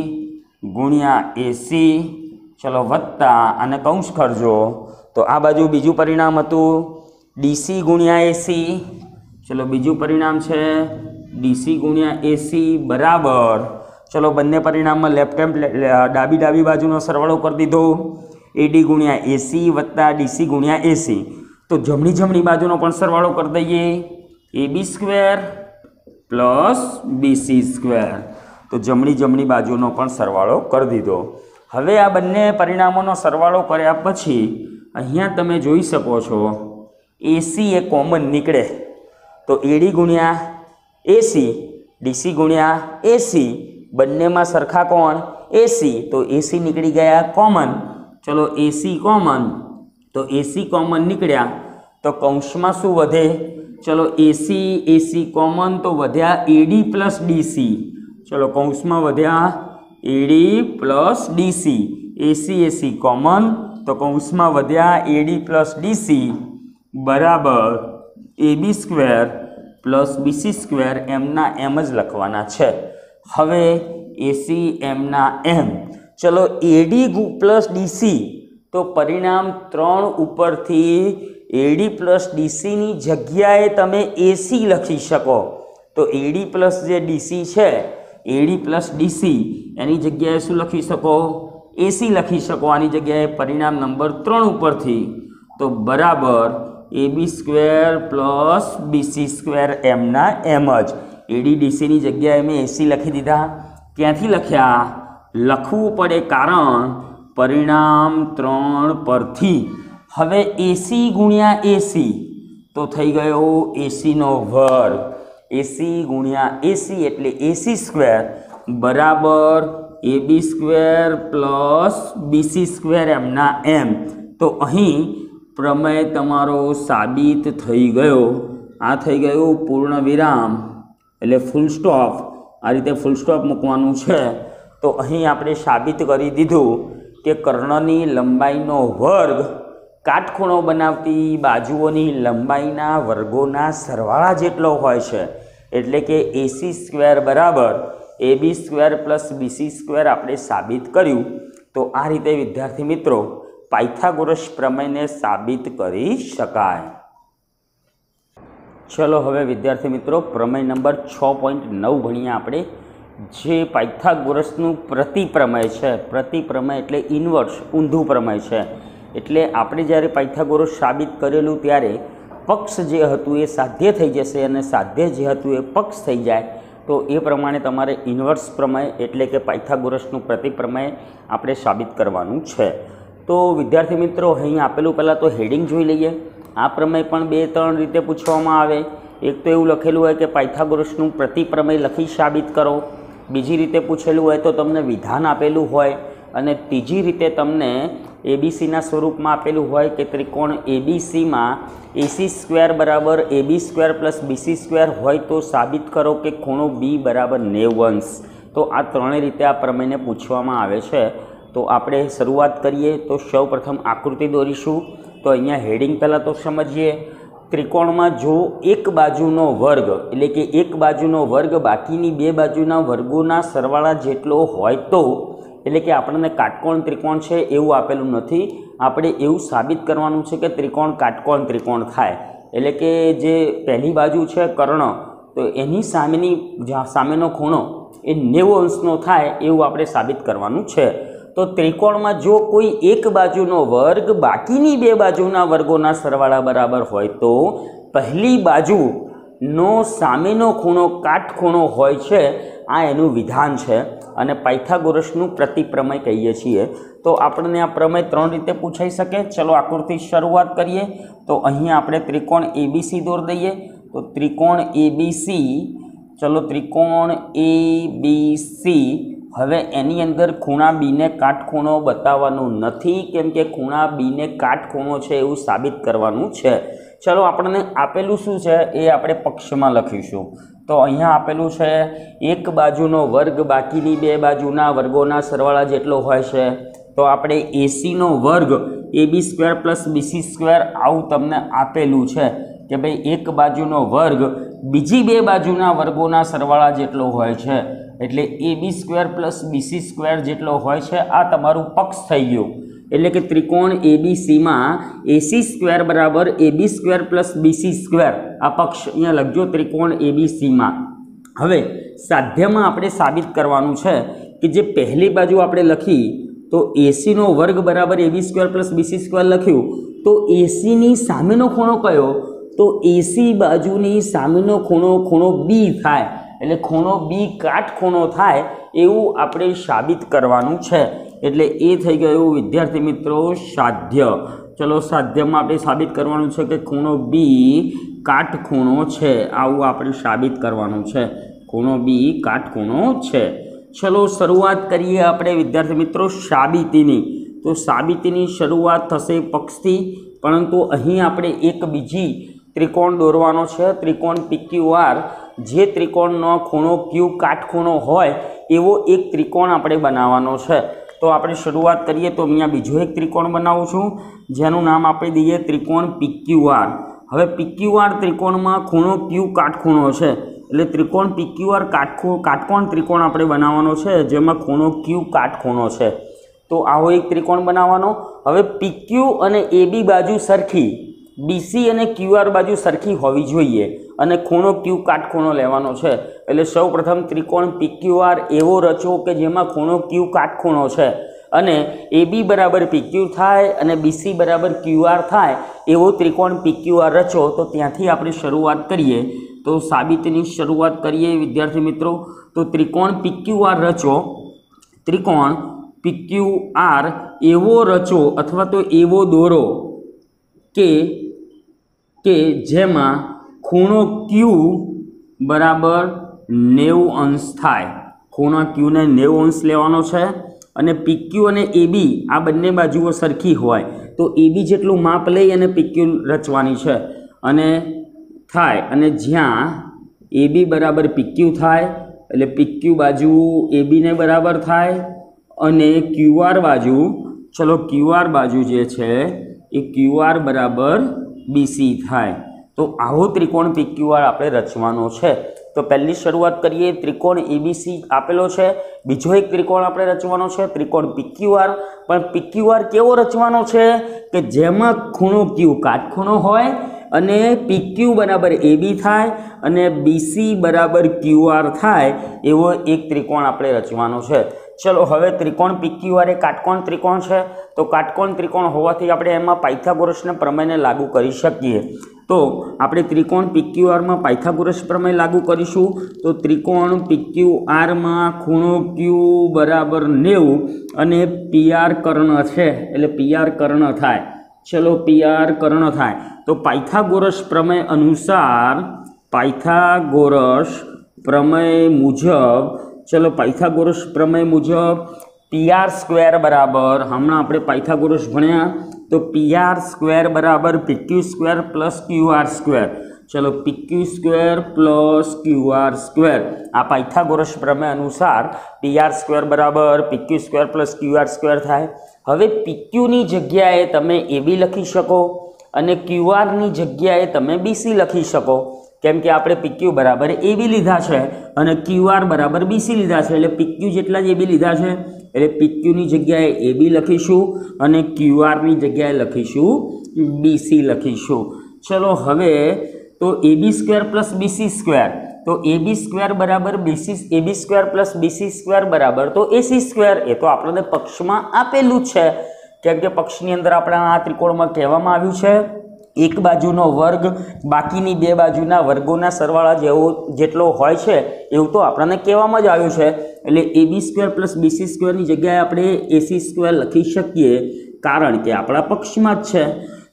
Speaker 1: ગુણ્યા એસી. ચલો વત્તા અને કૌંસ કરજો. તો આ બાજુ બીજું પરિણામ હતું. ડીસી ગુણ્યા એસી. ચલો બીજું પરિણામ છે ડીસી ગુણ્યા એસી બરાબર. ચલો બંને પરિણામમાં લેફ્ટ હેન્ડ ડાબી ડાબી બાજુનો સરવાળો કરી દીધો. એડી ગુણ્યા એસી વત્તા ડીસી ગુણ્યા એસી. તો જમણી જમણી બાજુનો પણ સરવાળો કરી દઈએ. A B square plus BC square. તો જમણી જમણી બાજુનો પણ સરવાળો કરી દીધો. હવે આ બંને પરિણામોનો સરવાળો કર્યા પછી અહીંયા તમે જોઈ શકો છો એસી એ કોમન નીકળે. તો એડી ગુણ્યા એસી ડીસી ગુણ્યા એસી બંનેમાં સરખા કોણ? એસી તો એસી નીકળી ગયા કોમન ચલો એસી કોમન તો એસી કોમન નીકળ્યા. તો કૌંસમાં શું વધે? ચલો એસી એસી કોમન તો વધ્યા એડી પ્લસ ડીસી ચલો કૌંસમાં વધ્યા AD plus DC AC AC common તો કૌંસમાં વધ્યા એડી પ્લસ ડીસી બરાબર. AB square plus BC square એમના એમ જ લખવાના છે. હવે એસી એમના એમ ચલો એડી પ્લસ ડીસી તો પરિણામ ત્રણ ઉપરથી એડી પ્લસ ડીસીની જગ્યાએ તમે એસી લખી શકો. તો એડી પ્લસ જે ડીસી છે એડી પ્લસ ડીસી એની જગ્યાએ શું લખી શકો? એસી લખી શકો. આની જગ્યાએ પરિણામ નંબર ત્રણ ઉપરથી. તો બરાબર A B square plus BC square એમના એમ જ. એડી ડીસીની જગ્યાએ મેં એસી લખી દીધા. ક્યાંથી લખ્યા? લખવું પડે કારણ પરિણામ ત્રણ પરથી. હવે એસી ગુણ્યા એસી તો થઈ ગયો એસીનો વર્ગ. એસી ગુણ્યા એસી એટલે એસી સ્ક્વેર બરાબર AB square plus BC square એમના એમ. તો અહીં પ્રમેય તમારો સાબિત થઈ ગયો. આ થઈ ગયું પૂર્ણ વિરામ એટલે ફૂલ સ્ટોપ આ રીતે ફૂલ સ્ટોપ મૂકવાનું છે. તો અહીં આપણે સાબિત કરી દીધું. કે કર્ણની લંબાઈનો વર્ગ કાટખૂણો બનાવતી બાજુઓની લંબાઈના વર્ગોના સરવાળા જેટલો હોય છે. એટલે કે એસી સ્ક્વેર બરાબર AB square plus BC square આપણે સાબિત કર્યું. તો આ રીતે વિદ્યાર્થી મિત્રો પાયથાગોરસ પ્રમેયને સાબિત કરી શકાય. ચલો હવે વિદ્યાર્થી મિત્રો પ્રમેય નંબર છ પોઈન્ટ નવ ભણીએ આપણે. જે પાયથાગોરસનું પ્રતિપ્રમેય છે, પ્રતિપ્રમેય એટલે ઇન્વર્સ ઊંધું પ્રમેય છે. એટલે આપણે જ્યારે પાયથાગોરસ સાબિત કરેલું ત્યારે પક્ષ જે હતું એ સાધ્ય થઈ જશે અને સાધ્ય જે હતું એ પક્ષ થઈ જાય. તો એ પ્રમાણે તમારે ઇન્વર્સ પ્રમેય એટલે કે પાયથાગોરસનું પ્રતિપ્રમેય આપણે સાબિત કરવાનું છે. તો વિદ્યાર્થી મિત્રો, અહીં આપેલું પહેલાં તો હેડિંગ જોઈ લઈએ. આ પ્રમેય પણ બે ત્રણ રીતે પૂછવામાં આવે. એક તો એવું લખેલું હોય કે પાયથાગોરસનું પ્રતિપ્રમેય લખી સાબિત કરો. બીજી રીતે પૂછેલું હોય તો તમને વિધાન આપેલું હોય અને ત્રીજી રીતે તમને એબીસીના સ્વરૂપમાં આપેલું હોય કે ત્રિકોણ એબીસીમાં એસી સ્ક્વેર બરાબર AB square plus BC square હોય તો સાબિત કરો કે ખૂણો બી બરાબર નેવ તો આ ત્રણેય રીતે આ પ્રમેયને પૂછવામાં આવે છે. તો આપણે શરૂઆત કરીએ. તો સૌ આકૃતિ દોરીશું. તો અહીંયા હેડિંગ પહેલાં તો સમજીએ. ત્રિકોણમાં જો એક બાજુનો વર્ગ, એટલે કે એક બાજુનો વર્ગ બાકીની બે બાજુના વર્ગોના સરવાળા જેટલો હોય તો, એટલે કે આપણને કાટકોણ ત્રિકોણ છે એવું આપેલું નથી, આપણે એવું સાબિત કરવાનું છે કે ત્રિકોણ કાટકોણ ત્રિકોણ થાય. એટલે કે જે પહેલી બાજુ છે કર્ણ, તો એની સામેની સામેનો ખૂણો એ નેવું અંશનો થાય એવું આપણે સાબિત કરવાનું છે. તો ત્રિકોણમાં જો કોઈ એક બાજુનો વર્ગ બાકીની બે બાજુના વર્ગોના સરવાળા બરાબર હોય તો પહેલી બાજુનો સામેનો ખૂણો કાટખૂણો હોય છે, આ એનું વિધાન છે. અને પાયથાગોરસનું પ્રતિપ્રમેય કહીએ છીએ. તો આપણને આ પ્રમેય ત્રણ રીતે પૂછાઈ શકે. ચલો આકૃતિ શરૂઆત કરીએ. તો અહીંયા આપણે ત્રિકોણ એબીસી દોર દઈએ. તો ત્રિકોણ એબીસી, ચલો ત્રિકોણ એ બી સી હવે એની અંદર ખૂણા બીને કાટખૂણો બતાવવાનું નથી, કેમ કે ખૂણા બીને કાટખૂણો છે એવું સાબિત કરવાનું છે. ચલો, આપણને આપેલું શું છે એ આપણે પક્ષમાં લખીશું. તો અહીંયા આપેલું છે, એક બાજુનો વર્ગ બાકીની બે બાજુના વર્ગોના સરવાળા જેટલો હોય છે. તો આપણે એસીનો વર્ગ A B square plus BC square આવું તમને આપેલું છે કે ભાઈ એક બાજુનો વર્ગ બીજી બે બાજુના વર્ગોના સરવાળા જેટલો હોય છે. એટલે A B square plus BC square જેટલો હોય છે, આ તમારું પક્ષ થઈ ગયું. એટલે કે ત્રિકોણ એબીસીમાં એસી સ્ક્વેર બરાબર AB square plus BC square. આ પક્ષ અહીંયા લખજો ત્રિકોણ એબીસીમાં હવે સાધ્યમાં આપણે સાબિત કરવાનું છે કે જે પહેલી બાજુ આપણે લખી, તો એસીનો વર્ગ બરાબર AB square plus BC square લખ્યું. તો એસીની સામેનો ખૂણો કયો? તો એસી બાજુની સામેનો ખૂણો ખૂણો બી થાય. એટલે ખૂણો બી કાટખૂણો થાય એવું આપણે સાબિત કરવાનું છે. એટલે એ થઈ ગયું વિદ્યાર્થી મિત્રો, સાધ્ય. ચલો, સાધ્યમાં આપણે સાબિત કરવાનું છે કે ખૂણો બી કાટખૂણો છે. આવું આપણે સાબિત કરવાનું છે. ખૂણો બી કાટખૂણો છે. ચલો, શરૂઆત કરીએ આપણે, વિદ્યાર્થી મિત્રો, સાબિતીની. તો સાબિતીની શરૂઆત થશે પક્ષથી, પરંતુ અહીં આપણે એક બીજી ત્રિકોણ દોરવાનો છે. ત્રિકોણ પીક્યુઆર જે ત્રિકોણનો ખૂણો ક્યુ કાટખૂણો હોય, એવો એક ત્રિકોણ આપણે બનાવવાનો છે. તો આપણે શરૂઆત કરીએ તો અહીંયા બીજો એક ત્રિકોણ બનાવું છું. જેનું નામ આપી દઈએ ત્રિકોણ પીક્યુઆર હવે પીક્યુઆર ત્રિકોણમાં ખૂણો ક્યુ કાટખૂણો છે. એટલે ત્રિકોણ પીક્યુઆર કાટખૂ, કાટકોણ ત્રિકોણ આપણે બનાવવાનો છે, જેમાં ખૂણો ક્યુ કાટખૂણો છે. તો આવો એક ત્રિકોણ બનાવવાનો. હવે પીક્યુ અને એબી બાજુ સરખી. બીસી અને ક્યુઆર બાજુ સરખી હોવી જોઈએ અને ખૂણો ક્યુ કાટખૂણો લેવાનો છે. એટલે સૌ પ્રથમ ત્રિકોણ પીક્યુઆર એવો રચો કે જેમાં ખૂણો ક્યુ કાટખૂણો છે. અને એ બી બરાબર પીક્યુ થાય અને બીસી બરાબર ક્યુઆર થાય એવો ત્રિકોણ પીક્યુઆર રચો, તો ત્યાંથી આપણે શરૂઆત કરીએ. તો સાબિતની શરૂઆત કરીએ વિદ્યાર્થી મિત્રો. તો ત્રિકોણ પીક્યુઆર રચો. ત્રિકોણ પીક્યુઆર એવો રચો અથવા તો એવો દોરો કે કે જેમાં ખૂણો ક્યુ બરાબર નેવું અંશ થાય. ખૂણો ક્યુને નેવું અંશ લેવાનો છે અને પીક્યુ અને એબી આ બંને બાજુઓ સરખી હોય તો એબી જેટલું માપ લઈ અને પીક્યુ રચવાની છે. અને થાય અને જ્યાં એબી બરાબર પીક્યુ થાય એટલે પીક્યુ બાજુ એબીને બરાબર થાય અને ક્યુઆર બાજુ, ચલો ક્યુઆર બાજુ જે છે એ ક્યુઆર બરાબર બીસી થાય. તો આવો ત્રિકોણ પીક્યુઆર આપણે રચવાનો છે. તો પહેલી શરૂઆત કરીએ, ત્રિકોણ એબીસી આપેલો છે. બીજો એક ત્રિકોણ આપણે રચવાનો છે, ત્રિકોણ પીક્યુઆર પણ પીક્યુઆર કેવો રચવાનો છે? કે જેમાં ખૂણો ક્યુ કાટખૂણો હોય અને પીક્યુ બરાબર એબી થાય અને બીસી બરાબર ક્યુઆર થાય એવો એક ત્રિકોણ આપણે રચવાનો છે. ચલો, હવે ત્રિકોણ પીક્યુઆર એ કાટકોણ ત્રિકોણ છે? તો કાટકોણ ત્રિકોણ હોવાથી આપણે એમાં પાયથાગોરસના પ્રમેયને લાગુ કરી શકીએ. તો આપણે ત્રિકોણ પીક્યુઆરમાં પાયથાગોરસ પ્રમેય લાગુ કરીશું. તો ત્રિકોણ પીક્યુઆરમાં ખૂણો ક્યુ બરાબર નેવું અને પીઆર કર્ણ છે, એટલે પીઆર કર્ણ થાય. ચલો, પીઆર કર્ણ થાય. તો પાયથાગોરસ પ્રમેય અનુસાર પાયથાગોરસ પ્રમેય મુજબ ચલો પાયથાગોરસ પ્રમેય મુજબ પીઆર સ્ક્વેર બરાબર, હમણાં આપણે પાયથાગોરસ ભણ્યા, તો પીઆર સ્ક્વેર બરાબર PQ square plus QR square. ચલો PQ square plus QR square. આ પાયથાગોરસ પ્રમેય અનુસાર પીઆર સ્ક્વેર બરાબર PQ square plus QR square થાય. હવે પીક્યુની જગ્યાએ તમે એબી લખી શકો અને ક્યુઆરની જગ્યાએ તમે બીસી લખી શકો. કેમ કે આપણે પીક્યુ બરાબર એબી લીધા છે અને ક્યુઆર બરાબર બીસી લીધા છે. એટલે પીક્યુ જેટલા જ એબી લીધા છે. એટલે પીક્યુની જગ્યાએ એબી લખીશું અને ક્યુઆરની જગ્યાએ લખીશું બીસી લખીશું. ચલો હવે તો AB square plus BC square તો એબી સ્ક્વેર બરાબર BC AB square plus BC square બરાબર તો એસી સ્ક્વેર એ તો આપણને પક્ષમાં આપેલું જ છે. કેમ કે પક્ષની અંદર આપણા આ ત્રિકોણમાં કહેવામાં આવ્યું છે. એક બાજુનો વર્ગ, બાકીની બે બાજુના વર્ગોના સરવાળા જેવો જેટલો હોય છે, એવું તો આપણને કહેવામાં જ આવ્યું છે. એટલે A B square plus BC સ્ક્વેરની જગ્યાએ આપણે એસી સ્ક્વેર લખી શકીએ, કારણ કે આપણા પક્ષમાં જ છે.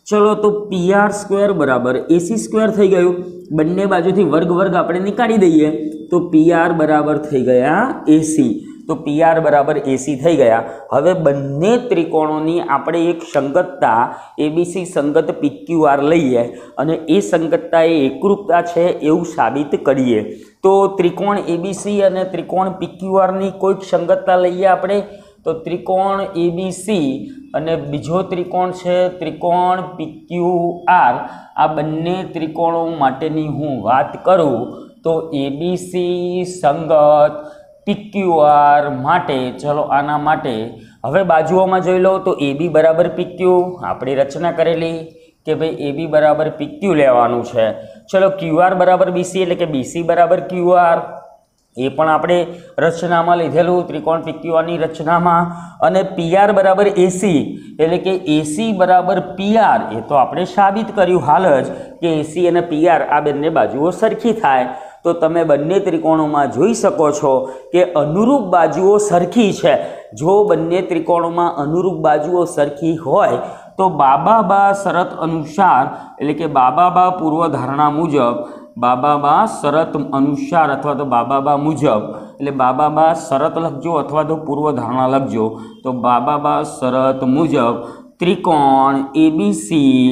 Speaker 1: ચલો તો પીઆર સ્ક્વેર બરાબર એસી સ્ક્વેર થઈ ગયું. બંને બાજુથી વર્ગ વર્ગ આપણે નીકાળી દઈએ. તો પીઆર બરાબર થઈ ગયા એસી તો પીઆર બરાબર એસી થઈ ગયા. હવે બંને ત્રિકોણોની આપણે એક સંગતતા એબીસી સંગત પીક્યુઆર લઈએ અને એ સંગતતા એ એકરૂપતા છે એવું સાબિત કરીએ. તો ત્રિકોણ એબીસી અને ત્રિકોણ પીક્યુઆરની કોઈક સંગતતા લઈએ આપણે. તો ત્રિકોણ એબીસી અને બીજો ત્રિકોણ છે ત્રિકોણ પીક્યુઆર આ બંને ત્રિકોણો માટેની હું વાત કરું તો એબીસી સંગત પીક્યુઆર માટે, ચલો આના માટે. હવે બાજુઓમાં જોઈ લો તો એ બી બરાબર પીક્યુ. આપણી રચના કરેલી કે ભાઈ એ બી બરાબર પીક્યુ લેવાનું છે. ચલો ક્યુઆર બરાબર બીસી એટલે કે બીસી બરાબર ક્યુઆર. એ પણ આપણે રચનામાં લીધેલું, ત્રિકોણ પીક્યુઆરની રચનામાં. અને પીઆર બરાબર એસી એટલે કે એસી બરાબર પીઆર. એ તો આપણે સાબિત કર્યું હાલ જ કે એસી અને પીઆર આ બંને બાજુઓ સરખી થાય. તો તમે બંને ત્રિકોણોમાં જોઈ શકો છો કે અનુરૂપ બાજુઓ સરખી છે. જો બંને ત્રિકોણોમાં અનુરૂપ બાજુઓ સરખી હોય, તો બાબાબા શરત અનુસાર, એટલે કે બાબાબા પૂર્વધારણા મુજબ, બાબાબા શરત અનુસાર અથવા તો બાબાબા મુજબ, એટલે બાબાબા શરત લખજો અથવા તો પૂર્વધારણા લખજો, તો બાબાબા શરત મુજબ ત્રિકોણ એબીસી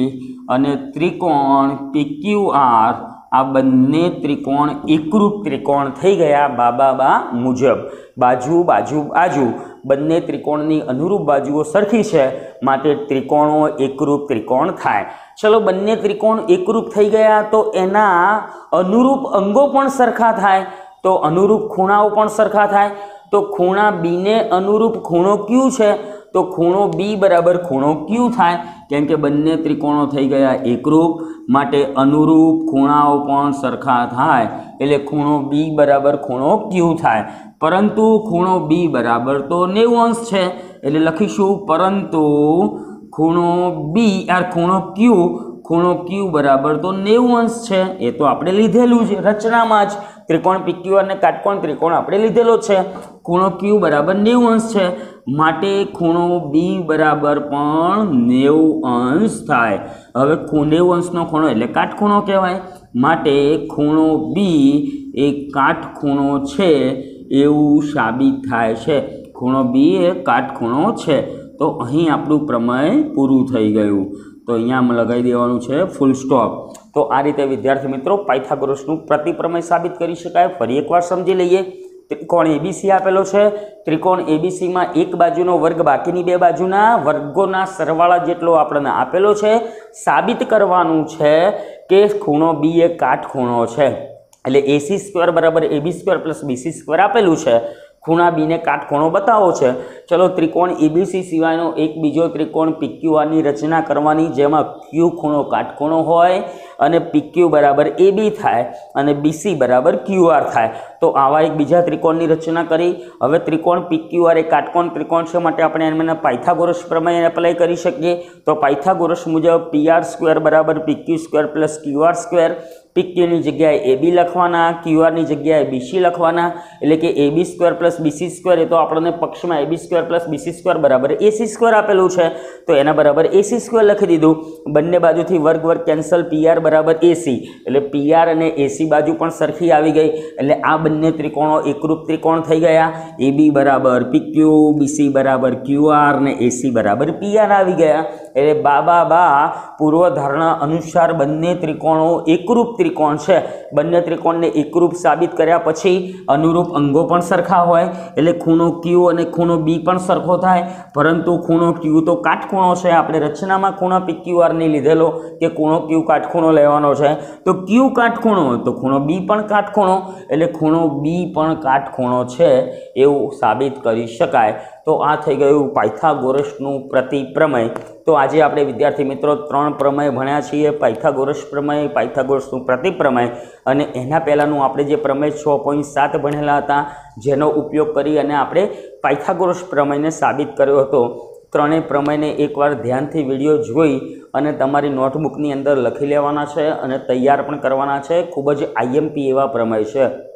Speaker 1: અને ત્રિકોણ પીક્યુઆર આ બંને ત્રિકોણ એકરૂપ ત્રિકોણ થઈ ગયા બાબા બા મુજબ. બાજુ બાજુ બાજુ. બંને ત્રિકોણની અનુરૂપ બાજુઓ સરખી છે, માટે ત્રિકોણો એકરૂપ ત્રિકોણ થાય. ચલો, બંને ત્રિકોણ એકરૂપ થઈ ગયા તો એના અનુરૂપ અંગો પણ સરખા થાય. તો અનુરૂપ ખૂણાઓ પણ સરખા થાય. તો ખૂણા બીને અનુરૂપ ખૂણો ક્યુ છે. તો ખૂણો બી બરાબર ખૂણો ક્યુ થાય. કેમ કે બંને ત્રિકોણો થઈ ગયા એકરૂપ માટે અનુરૂપ ખૂણાઓ પણ સરખા થાય. એટલે ખૂણો બી બરાબર ખૂણો ક્યુ થાય. પરંતુ ખૂણો બી બરાબર તો નેવું અંશ છે. એટલે લખીશું, પરંતુ ખૂણો બી આ ખૂણો ક્યુ ખૂણો ક્યુ બરાબર તો નેવું અંશ છે. એ તો આપણે લીધેલું છે રચનામાં જ. ત્રિકોણ પીક્યુ અને કાટકોણ ત્રિકોણ આપણે લીધેલો છે. ખૂણો ક્યુ બરાબર નેવું અંશ છે. માટે ખૂણો બી બરાબર પણ નેવું અંશ થાય. હવે નેવું અંશનો ખૂણો એટલે કાટખૂણો કહેવાય. માટે ખૂણો બી એ કાટખૂણો છે એવું સાબિત થાય છે. ખૂણો બી એ કાટખૂણો છે. તો અહીં આપણું પ્રમેય પૂરું થઈ ગયું. તો અહીંયા આમ લગાવી દેવાનું છે ફૂલ સ્ટોપ તો આ રીતે વિદ્યાર્થી મિત્રો પાયથાગોરસનું પ્રતિપ્રમેય સાબિત કરી શકાય. ફરી એકવાર સમજી લઈએ. ત્રિકોણ એબીસી આપેલો છે. ત્રિકોણ એબીસીમાં એક બાજુનો વર્ગ, બાકીની બે બાજુના વર્ગોના સરવાળા જેટલો આપણને આપેલો છે. સાબિત કરવાનું છે કે ખૂણો બી એ કાટખૂણો છે. એટલે એસી સ્ક્વેર બરાબર AB square plus BC square આપેલું છે. ખૂણા બીને કાટખૂણો બતાવો છે. ચલો ત્રિકોણ એબીસી સિવાયનો એક બીજો ત્રિકોણ પીક્યુઆરની રચના કરવાની, જેમાં ક્યુ ખૂણો કાટખૂણો હોય અને પીક્યુ બરાબર એબી થાય અને બીસી બરાબર ક્યુઆર થાય. તો આવા એક બીજા ત્રિકોણની રચના કરી. હવે ત્રિકોણ પીક્યુઆર એ કાટકોણ ત્રિકોણ છે, માટે આપણે એમને પાયથાગોરસ પ્રમાણે એપ્લાય કરી શકીએ. તો પાયથાગોરસ મુજબ પીઆર સ્ક્વેર બરાબર PQ square plus QR square પીક્યુની જગ્યાએ એબી લખવાના, ક્યુઆરની જગ્યાએ બીસી લખવાના, એટલે કે AB square plus BC square એ તો આપણને પક્ષમાં AB square plus BC square બરાબર એસી સ્ક્વેર આપેલું છે. તો એના બરાબર એસી સ્ક્વેર લખી દીધું. બંને બાજુથી વર્ગ વર્ગ કેન્સલ પીઆર બરાબર એસી એટલે પીઆર અને એસી બાજુ પણ સરખી આવી ગઈ. એટલે આ બંને ત્રિકોણો એકરૂપ ત્રિકોણ થઈ ગયા. એબી બરાબર પીક્યુ બીસી બરાબર ક્યુઆર ને એસી બરાબર પીઆર આવી ગયા. એટલે બા બા બા પૂર્વધારણા અનુસાર બંને ત્રિકોણો એકરૂપ ત્રિકોણ છે. બંને ત્રિકોણને એકરૂપ સાબિત કર્યા પછી અનુરૂપ અંગો પણ સરખા હોય. એટલે ખૂણો ક્યુ અને ખૂણો બી પણ સરખો થાય. પરંતુ ખૂણો ક્યુ તો કાટખૂણો છે. આપણે રચનામાં ખૂણો પીક્યુઆરની લીધેલો કે ખૂણો ક્યુ કાટખૂણો લેવાનો છે. તો ક્યુ કાટખૂણો તો ખૂણો બી પણ કાટખૂણો. એટલે ખૂણો બી પણ કાટખૂણો છે એવું સાબિત કરી શકાય. તો આ થઈ ગયું પાયથાગોરસનું પ્રતિપ્રમેય. તો આજે આપણે વિદ્યાર્થી મિત્રો ત્રણ પ્રમેય ભણ્યા છીએ. પાયથાગોરસ પ્રમેય, પાયથાગોરસનું પ્રતિપ્રમેય અને એના પહેલાંનું આપણે જે પ્રમેય છ પોઈન્ટ સાત ભણેલા હતા, જેનો ઉપયોગ કરી અને આપણે પાયથાગોરસ પ્રમેયને સાબિત કર્યો હતો. ત્રણેય પ્રમેયને એકવાર ધ્યાનથી વીડિયો જોઈ અને તમારી નોટબુકની અંદર લખી લેવાના છે અને તૈયાર પણ કરવાના છે. ખૂબ જ આઈએમપી એવા પ્રમેય છે.